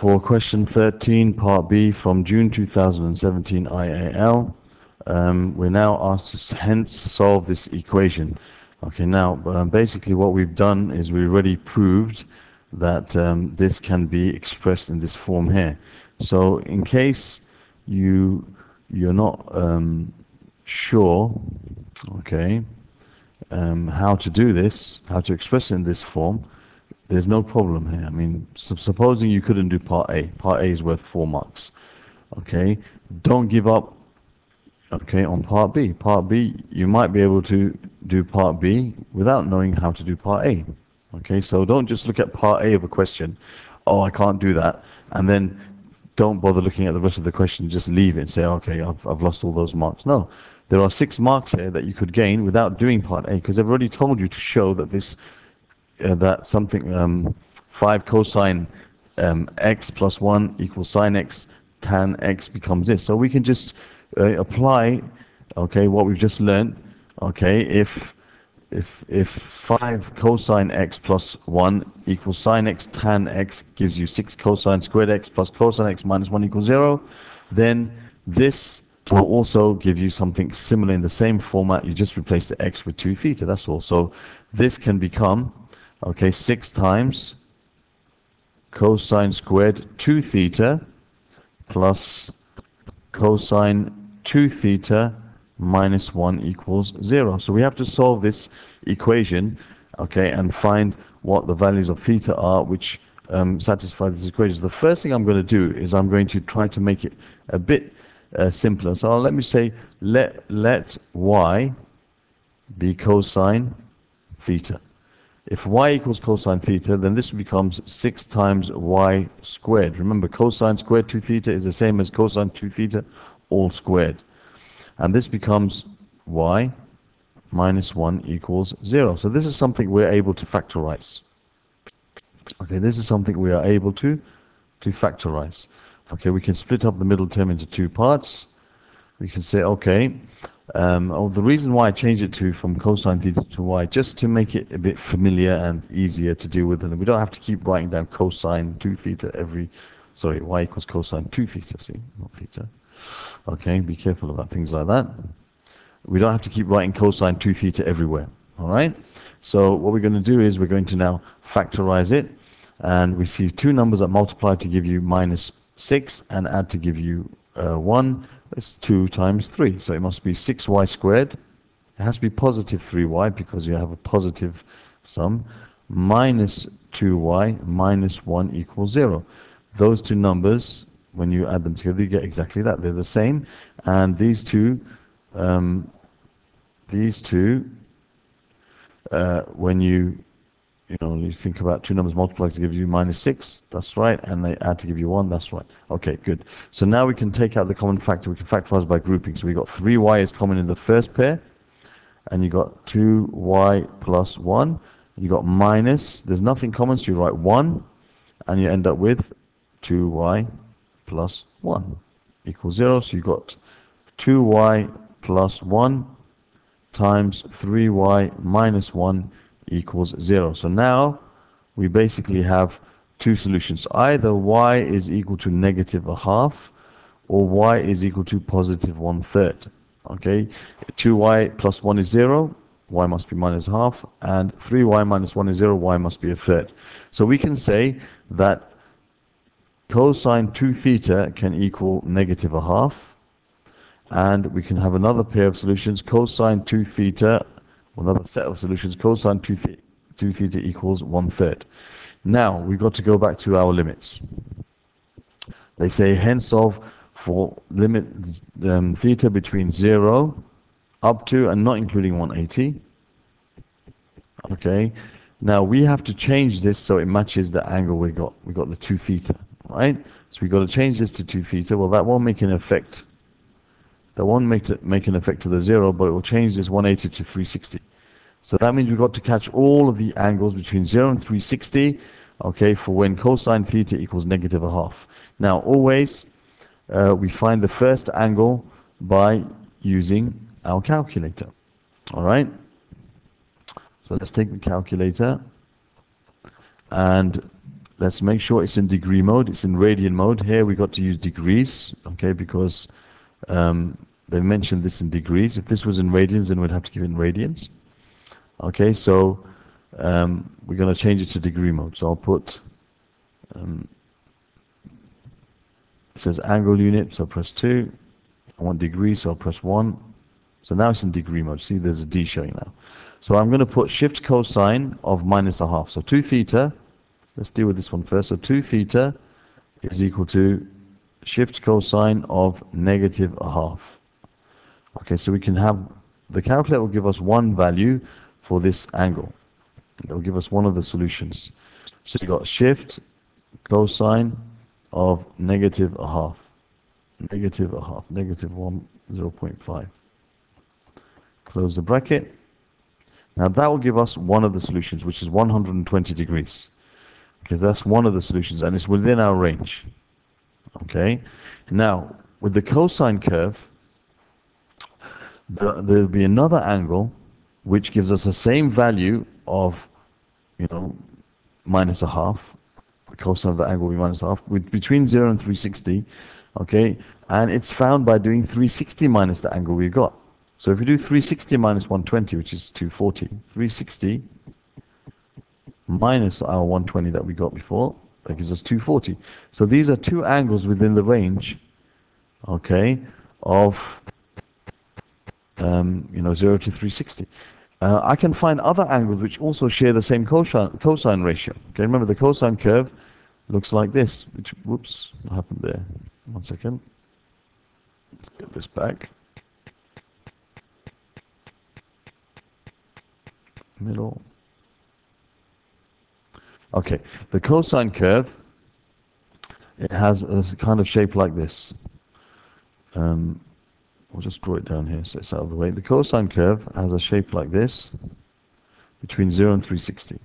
For question 13, part B from June 2017 IAL, um, we're now asked to hence solve this equation. Okay, now um, basically what we've done is we've already proved that um, this can be expressed in this form here. So in case you you're not um, sure, okay, um, how to do this, how to express it in this form, there's no problem here. I mean, so supposing you couldn't do part A. Part A is worth four marks. Okay, don't give up. Okay, on part B. Part B, you might be able to do part B without knowing how to do part A. Okay, so don't just look at part A of a question. Oh, I can't do that, and then don't bother looking at the rest of the question. Just leave it and say, okay, I've, I've lost all those marks. No, there are six marks here that you could gain without doing part A because I've already told you to show that this uh, that something um, 5 cosine um, x plus 1 equals sine x tan x becomes this. So we can just uh, apply okay what we've just learned okay if if if 5 cosine x plus 1 equals sine x tan x gives you 6 cosine squared x plus cosine x minus 1 equals 0 then this will also give you something similar in the same format you just replace the x with 2 theta that's all so this can become okay 6 times cosine squared 2 theta plus cosine 2 theta minus 1 equals 0. So we have to solve this equation, okay, and find what the values of theta are, which um, satisfy this equation. The first thing I'm going to do is I'm going to try to make it a bit uh, simpler. So let me say, let, let y be cosine theta. If y equals cosine theta, then this becomes 6 times y squared. Remember, cosine squared 2 theta is the same as cosine 2 theta all squared. And this becomes y minus 1 equals 0. So this is something we're able to factorize. Okay, this is something we are able to, to factorize. Okay, we can split up the middle term into two parts. We can say, okay, um, oh, the reason why I changed it to from cosine theta to y, just to make it a bit familiar and easier to deal with. And we don't have to keep writing down cosine 2 theta every, sorry, y equals cosine 2 theta, see, not theta. Okay, be careful about things like that. We don't have to keep writing cosine 2 theta everywhere. All right? So what we're going to do is we're going to now factorize it. And we see two numbers that multiply to give you minus 6 and add to give you uh, 1. It's 2 times 3. So it must be 6y squared. It has to be positive 3y because you have a positive sum. Minus 2y minus 1 equals 0. Those two numbers when you add them together, you get exactly that. They're the same. And these two, um, these two, uh, when you, you know, you think about two numbers multiplied to give you minus 6, that's right, and they add to give you 1, that's right. Okay, good. So now we can take out the common factor. We can factorize by grouping. So we got 3y is common in the first pair, and you got 2y plus 1. You got minus, there's nothing common, so you write 1, and you end up with 2y plus 1 equals 0. So you've got 2y plus 1 times 3y minus 1 equals 0. So now we basically have two solutions. Either y is equal to negative a half or y is equal to positive one third. Okay, 2y plus 1 is 0, y must be minus half, and 3y minus 1 is 0, y must be a third. So we can say that cosine 2 theta can equal negative a half. And we can have another pair of solutions, cosine 2 theta, another set of solutions, cosine 2, th 2 theta equals one third. Now, we've got to go back to our limits. They say hence of, for limit um, theta between 0 up to and not including 180. Okay. Now we have to change this so it matches the angle we got. We got the 2 theta right? So we've got to change this to 2 theta. Well, that won't make an effect. That won't make, it, make an effect to the 0, but it will change this 180 to 360. So that means we've got to catch all of the angles between 0 and 360, okay, for when cosine theta equals negative a half. Now, always uh, we find the first angle by using our calculator. All right? So let's take the calculator and let's make sure it's in degree mode. It's in radian mode. Here we got to use degrees, okay, because um, they mentioned this in degrees. If this was in radians, then we'd have to give it in radians. Okay, so um, we're going to change it to degree mode. So I'll put, um, it says angle unit, so I'll press 2. I want degree, so I'll press 1. So now it's in degree mode. See, there's a D showing now. So I'm going to put shift cosine of minus a half. So 2 theta, let's deal with this one first. So 2 theta is equal to shift cosine of negative a half. Okay, so we can have, the calculator will give us one value for this angle. It will give us one of the solutions. So you got shift cosine of negative a half. Negative a half, negative 1, 0 0.5. Close the bracket. Now that will give us one of the solutions, which is 120 degrees. Okay, that's one of the solutions, and it's within our range. Okay, now with the cosine curve, there will be another angle which gives us the same value of, you know, minus a half. The cosine of the angle will be minus a half, with between 0 and 360. Okay, and it's found by doing 360 minus the angle we've got. So if we do 360 minus 120, which is 240, 360 minus our 120 that we got before, that gives us 240. So these are two angles within the range, okay, of um, you know 0 to 360. Uh, I can find other angles which also share the same cosine, cosine ratio. Okay, remember the cosine curve looks like this. Which, whoops, what happened there? One second. Let's get this back. middle. Okay, the cosine curve, it has a kind of shape like this. Um, we'll just draw it down here so it's out of the way. The cosine curve has a shape like this between 0 and 360.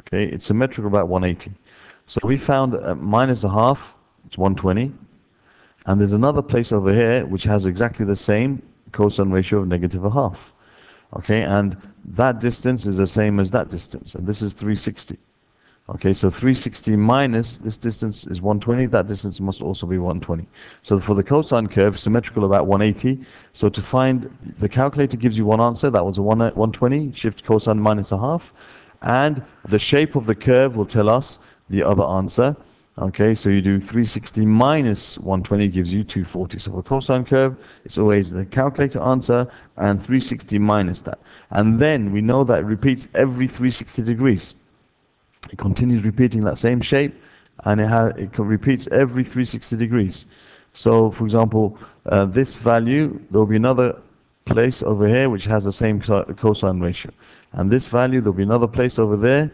Okay, it's symmetrical about 180. So we found uh, minus a half, it's 120. And there's another place over here which has exactly the same cosine ratio of negative a half. Okay, and that distance is the same as that distance, and this is 360. Okay, so 360 minus this distance is 120, that distance must also be 120. So for the cosine curve, symmetrical about 180. So to find, the calculator gives you one answer, that was a 120, uh, shift cosine minus a half. And the shape of the curve will tell us the other answer. Okay, so you do 360 minus 120 gives you 240. So for cosine curve, it's always the calculator answer and 360 minus that. And then we know that it repeats every 360 degrees. It continues repeating that same shape and it, has, it repeats every 360 degrees. So for example, uh, this value, there will be another place over here which has the same cosine ratio. And this value, there will be another place over there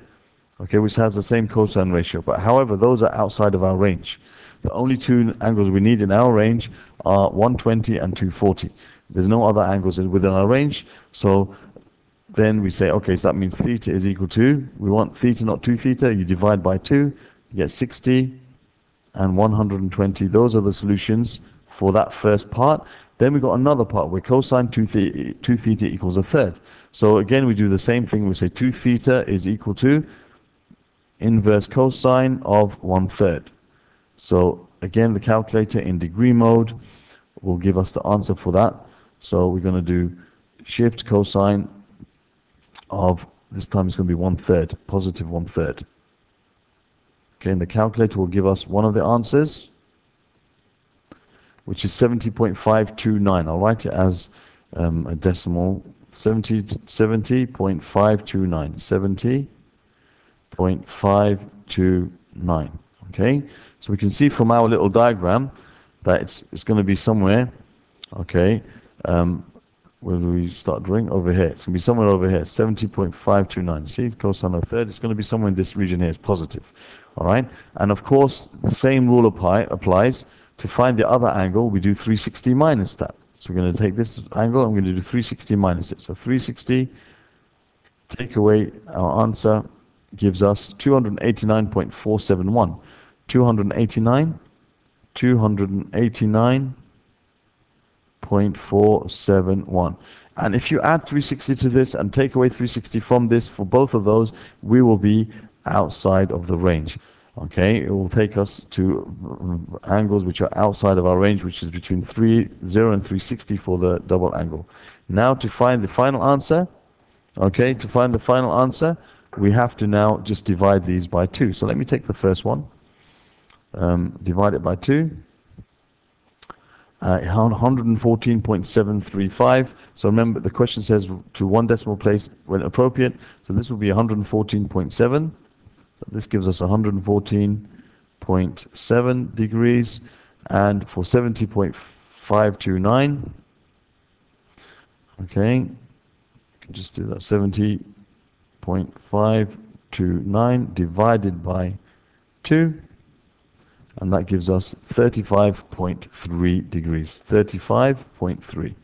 okay, which has the same cosine ratio. But however, those are outside of our range. The only two angles we need in our range are 120 and 240. There's no other angles within our range, so then we say, okay, so that means theta is equal to, we want theta not 2 theta, you divide by 2, you get 60 and 120. Those are the solutions for that first part. Then we got another part where cosine 2 theta, 2 theta equals a third. So again, we do the same thing. We say 2 theta is equal to inverse cosine of one third. So again, the calculator in degree mode will give us the answer for that. So we're going to do shift cosine of, this time it's going to be one third, positive one third. Okay, and the calculator will give us one of the answers, which is 70.529. I'll write it as um, a decimal, 70, 70.529. 70 0.529. Okay, so we can see from our little diagram that it's, it's going to be somewhere, okay, um, where do we start drawing? Over here. It's going to be somewhere over here, 70.529. See, cosine of third, it's going to be somewhere in this region here, it's positive. All right, and of course, the same rule apply, applies. To find the other angle, we do 360 minus that. So we're going to take this angle, we're going to do 360 minus it. So 360, take away our answer, gives us 289.471. 289, 289.471. And if you add 360 to this and take away 360 from this for both of those, we will be outside of the range. Okay, it will take us to angles which are outside of our range, which is between 3, 0 and 360 for the double angle. Now to find the final answer, okay, to find the final answer, we have to now just divide these by 2. So let me take the first one, um, divide it by 2. Uh, 114.735. So remember, the question says to one decimal place when appropriate. So this will be 114.7. So this gives us 114.7 degrees. And for 70.529, okay, just do that 70.529 divided by 2 and that gives us 35.3 degrees 35.3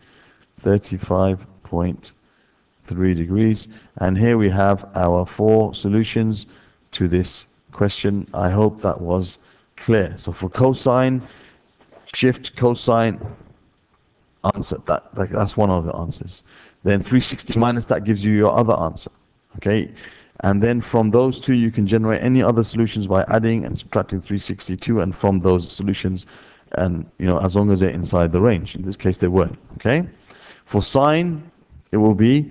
35.3 degrees and here we have our four solutions to this question. I hope that was clear. So for cosine, shift cosine, answer. That, that That's one of the answers. Then 360 minus that gives you your other answer. Okay? And then from those two, you can generate any other solutions by adding and subtracting 362. And from those solutions, and you know, as long as they're inside the range. In this case, they weren't. Okay? For sine, it will be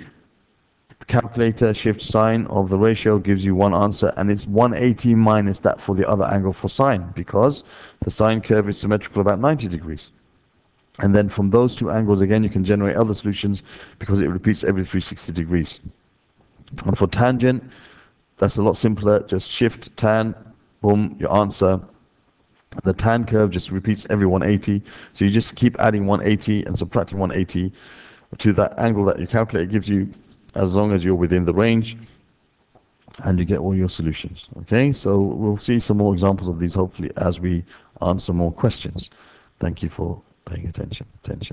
the calculator shift sine of the ratio gives you one answer and it's 180 minus that for the other angle for sine because the sine curve is symmetrical about 90 degrees and then from those two angles again you can generate other solutions because it repeats every 360 degrees and for tangent that's a lot simpler just shift tan boom your answer the tan curve just repeats every 180 so you just keep adding 180 and subtracting 180 to that angle that you calculate it gives you as long as you're within the range and you get all your solutions. Okay, so we'll see some more examples of these hopefully as we answer more questions. Thank you for paying attention. attention.